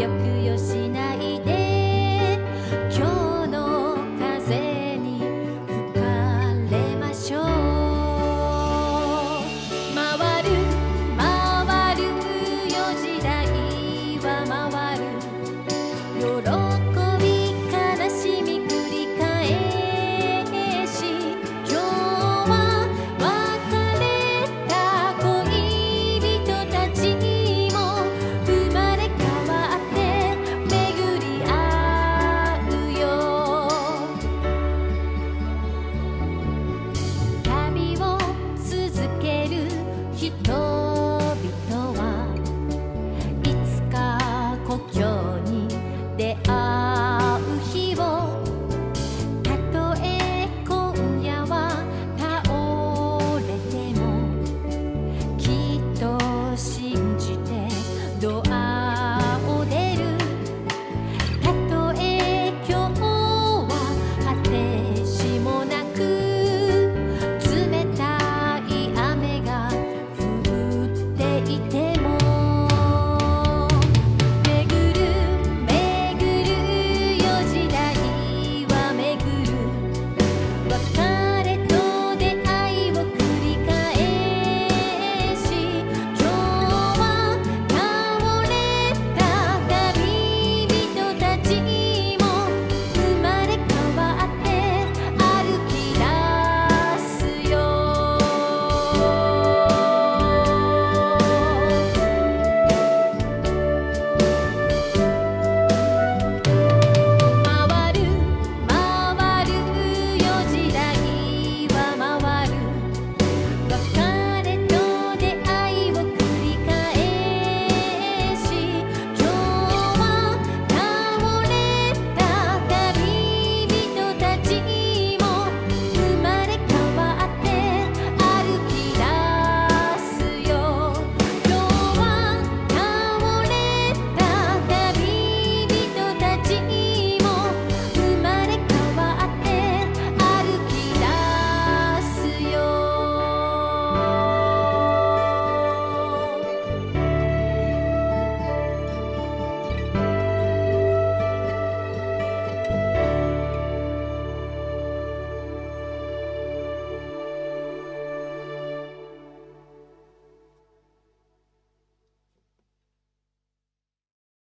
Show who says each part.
Speaker 1: yapıyor. して